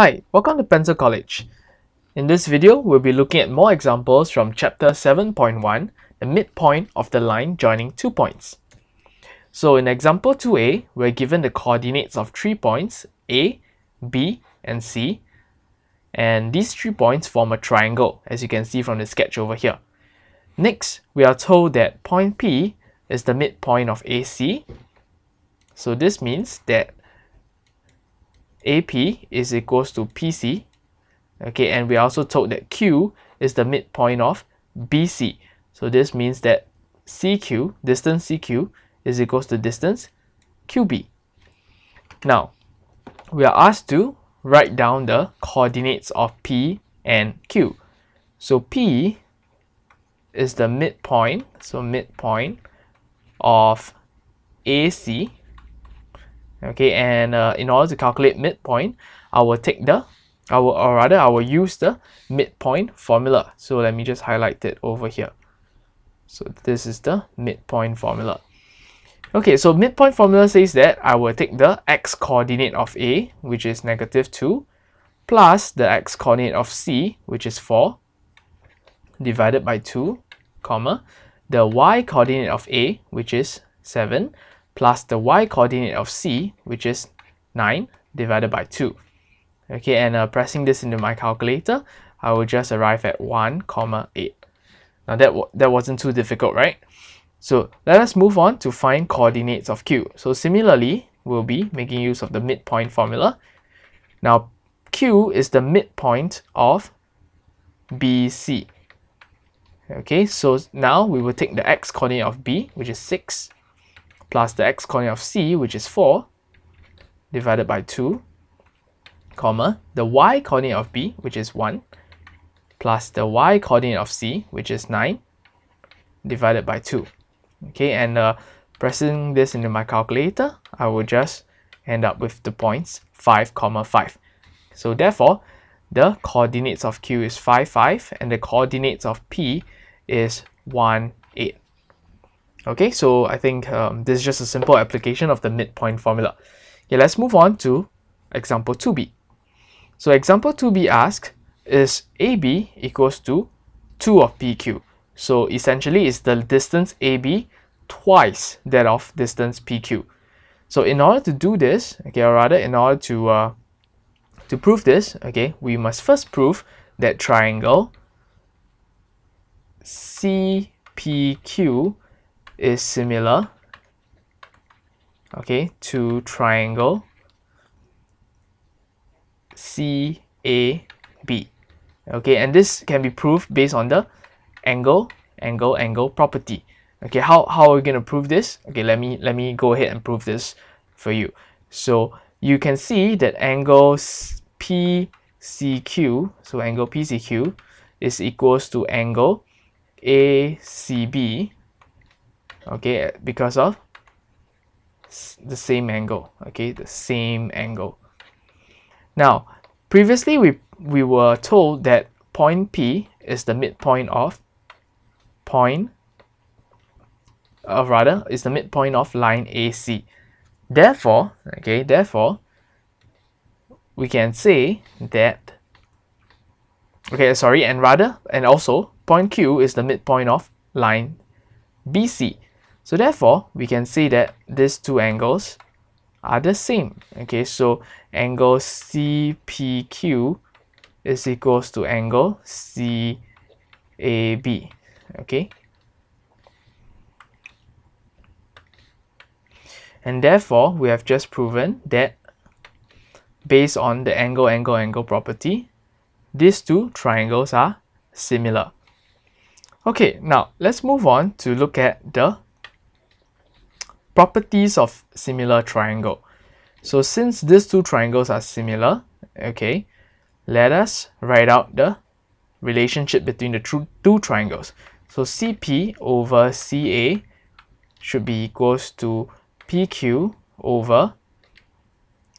Hi, welcome to Pencil College. In this video, we'll be looking at more examples from chapter 7.1, the midpoint of the line joining two points. So in example 2a, we're given the coordinates of three points, A, B, and C. And these three points form a triangle, as you can see from the sketch over here. Next, we are told that point P is the midpoint of AC. So this means that AP is equals to PC. Okay, and we are also told that Q is the midpoint of BC. So this means that CQ, distance CQ, is equals to distance QB. Now, we are asked to write down the coordinates of P and Q. So P is the midpoint, so midpoint of AC okay and uh, in order to calculate midpoint I will take the I will or rather I will use the midpoint formula. So let me just highlight it over here. So this is the midpoint formula. Okay so midpoint formula says that I will take the x coordinate of A which is negative 2 plus the x coordinate of C which is 4 divided by 2 comma the y coordinate of A which is 7 plus the y coordinate of c, which is 9 divided by 2. Okay, and uh, pressing this into my calculator, I will just arrive at 1 comma 8. Now that, that wasn't too difficult, right? So let us move on to find coordinates of q. So similarly, we'll be making use of the midpoint formula. Now q is the midpoint of BC. Okay, so now we will take the x coordinate of B, which is 6, plus the x coordinate of c, which is 4, divided by 2, comma, the y coordinate of b, which is 1, plus the y coordinate of c, which is 9, divided by 2. Okay, and uh, pressing this into my calculator, I will just end up with the points 5, comma 5. So therefore, the coordinates of q is 5, 5, and the coordinates of p is 1, 8. Okay, so I think um, this is just a simple application of the midpoint formula. Okay, let's move on to example 2b. So example 2b asks, is AB equals to 2 of PQ? So essentially it's the distance AB twice that of distance PQ. So in order to do this, okay, or rather in order to uh, to prove this, okay, we must first prove that triangle CPQ is similar okay to triangle CAB okay and this can be proved based on the angle angle angle property. Okay how, how are we going to prove this? Okay let me let me go ahead and prove this for you. So you can see that angle PCQ so angle PCQ is equals to angle ACB okay because of the same angle okay the same angle. Now previously we we were told that point P is the midpoint of point or rather is the midpoint of line AC therefore okay therefore we can say that okay sorry and rather and also point Q is the midpoint of line BC so therefore, we can say that these two angles are the same. Okay, so angle CPQ is equals to angle CAB. Okay. And therefore, we have just proven that based on the angle, angle, angle property, these two triangles are similar. Okay, now let's move on to look at the properties of similar triangle. So since these two triangles are similar, okay, let us write out the relationship between the two, triangles. So CP over CA should be equals to PQ over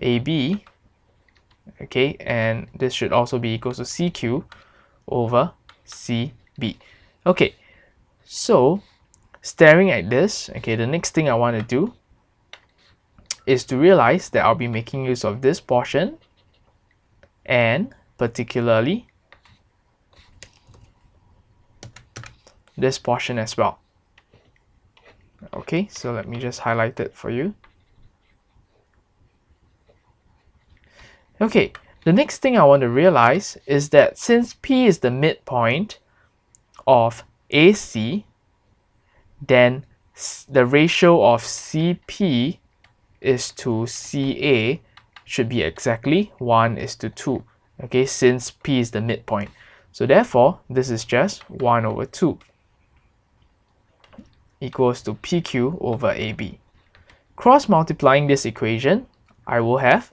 AB, okay, and this should also be equals to CQ over CB. Okay, so staring at this, okay, the next thing I want to do is to realize that I'll be making use of this portion and particularly this portion as well. Okay, so let me just highlight it for you. Okay, the next thing I want to realize is that since P is the midpoint of AC, then the ratio of CP is to CA should be exactly 1 is to 2, okay, since P is the midpoint. So therefore, this is just 1 over 2 equals to PQ over AB. Cross multiplying this equation, I will have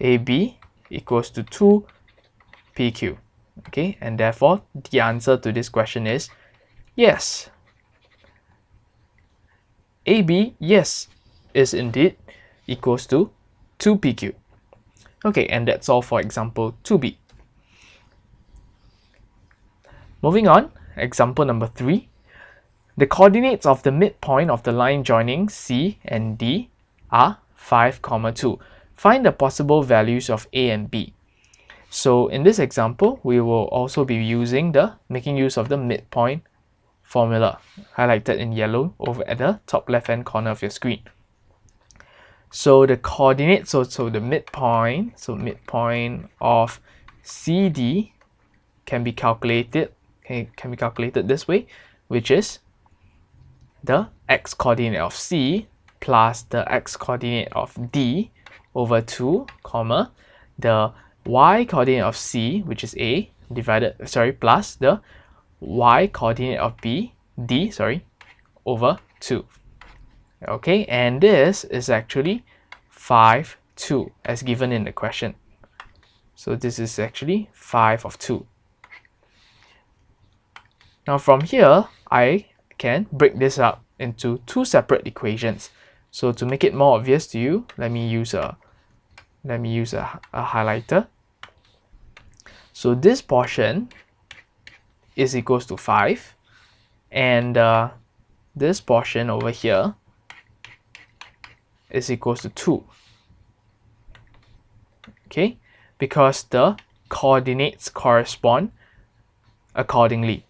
AB equals to 2 PQ. Okay, and therefore the answer to this question is yes. AB, yes, is indeed equals to 2 PQ. Okay, and that's all for example 2b. Moving on, example number 3. The coordinates of the midpoint of the line joining C and D are 5, comma 2. Find the possible values of A and B. So in this example, we will also be using the making use of the midpoint formula highlighted in yellow over at the top left hand corner of your screen. So the coordinates, so, so the midpoint, so midpoint of CD can be calculated, can, can be calculated this way, which is the x coordinate of C plus the x coordinate of D over 2, comma, the y coordinate of C, which is A, divided, sorry, plus the y coordinate of B, D, sorry, over 2. Okay, and this is actually 5, 2, as given in the question. So this is actually 5 of 2. Now from here, I can break this up into two separate equations. So to make it more obvious to you, let me use a let me use a, a highlighter. So this portion is equals to 5 and uh, this portion over here is equals to 2 okay because the coordinates correspond accordingly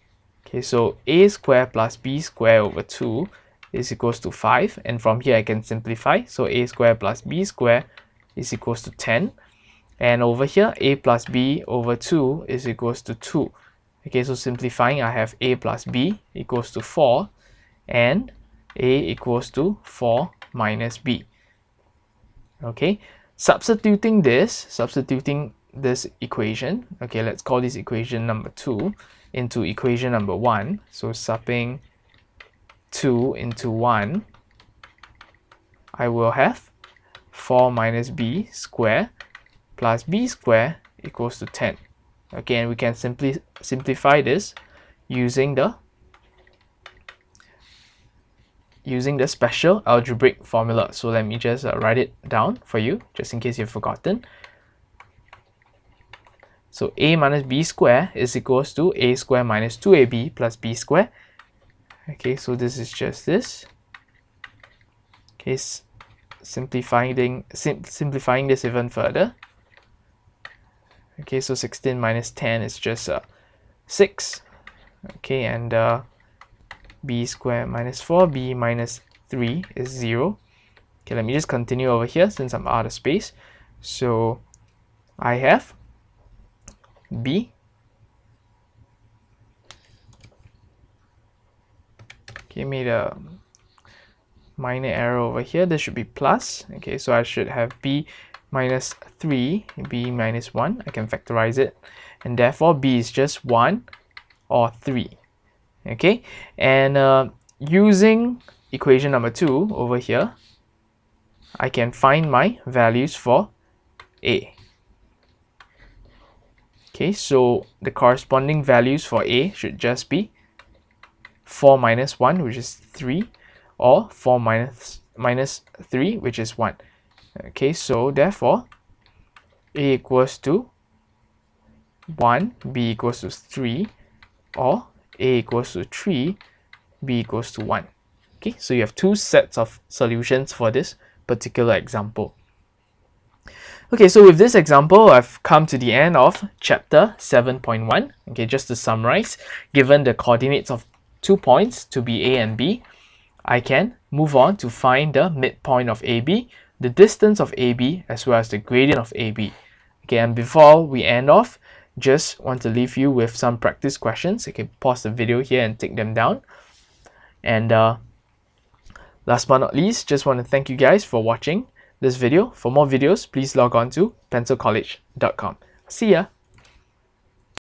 Okay, so a square plus b square over 2 is equals to 5. And from here I can simplify. So a square plus b square is equals to 10. And over here, a plus b over 2 is equals to 2. Okay, so simplifying, I have a plus b equals to 4. And a equals to 4 minus b. Okay, substituting this, substituting this equation, okay, let's call this equation number 2 into equation number 1. So subbing 2 into 1, I will have 4 minus b square plus b square equals to 10. Again, we can simply simplify this using the using the special algebraic formula. So let me just uh, write it down for you, just in case you've forgotten. So a minus b square is equals to a square minus 2ab plus b square. Okay, so this is just this. Okay, simplifying, sim simplifying this even further. Okay, so 16 minus 10 is just uh, 6. Okay, and uh, b square minus 4b minus 3 is 0. Okay, let me just continue over here since I'm out of space. So I have B. Okay, made a minor error over here. This should be plus. Okay, so I should have B minus 3, B minus 1. I can factorize it. And therefore, B is just 1 or 3. Okay, and uh, using equation number 2 over here, I can find my values for A. Okay, so the corresponding values for A should just be 4 minus 1, which is 3, or 4 minus, minus 3, which is 1. Okay, so therefore, A equals to 1, B equals to 3, or A equals to 3, B equals to 1. Okay, so you have two sets of solutions for this particular example. Okay, so with this example, I've come to the end of chapter 7.1. Okay, just to summarize, given the coordinates of two points to be A and B, I can move on to find the midpoint of AB, the distance of AB, as well as the gradient of AB. Okay, and before we end off, just want to leave you with some practice questions. You can pause the video here and take them down. And uh, last but not least, just want to thank you guys for watching this video. For more videos, please log on to pencilcollege.com. See ya!